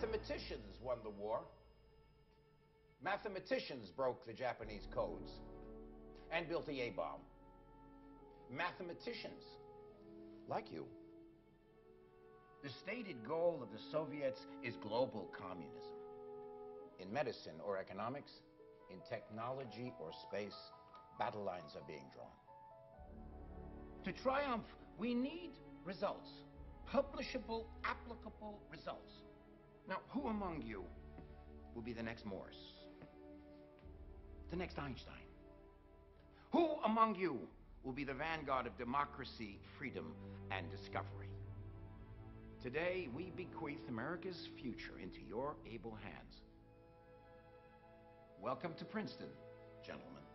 Mathematicians won the war. Mathematicians broke the Japanese codes and built the A-bomb. Mathematicians, like you. The stated goal of the Soviets is global communism. In medicine or economics, in technology or space, battle lines are being drawn. To triumph, we need results. Publishable, applicable results. Now, who among you will be the next Morse? The next Einstein? Who among you will be the vanguard of democracy, freedom, and discovery? Today, we bequeath America's future into your able hands. Welcome to Princeton, gentlemen.